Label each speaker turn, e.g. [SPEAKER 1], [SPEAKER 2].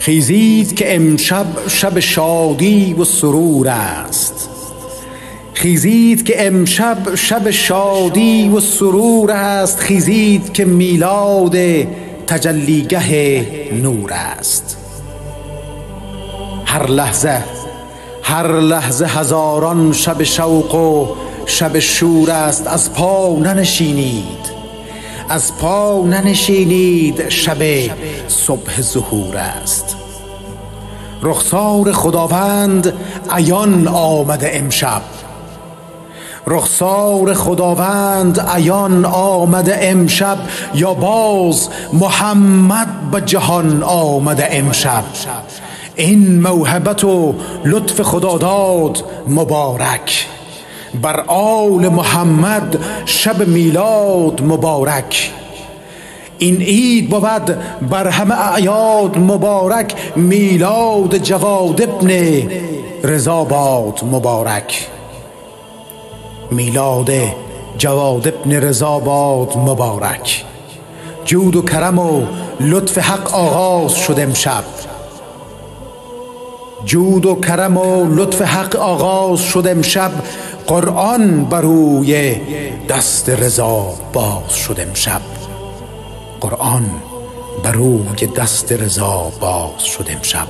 [SPEAKER 1] خیزید که امشب شب شادی و سرور است. خیزید که امشب شب شادی و سرور است. خیزید که میلاد تجلیگه نور است. هر لحظه هر لحظه هزاران شب شوق و شب شور است. از پا ننشینید. از پا ننشینید شب صبح ظهور است. رخسار خداوند عیان آمده امشب. رخسار خداوند عیان آمده امشب یا باز محمد به جهان آمده امشب. این موهبت و لطف خداداد مبارک. بر آل محمد شب میلاد مبارک. این عید بود بر همه اعیاد مبارک میلاد جواد ابن رضاباد مبارک. میلاد جواد ابن رضاباد مبارک. جود و کرم و لطف حق آغاز شد امشب. جود و کرم و لطف حق آغاز شد امشب. قرآن بر روی دست رضا باز شد امشب. قرآن بر روی دست رضا باز شد امشب.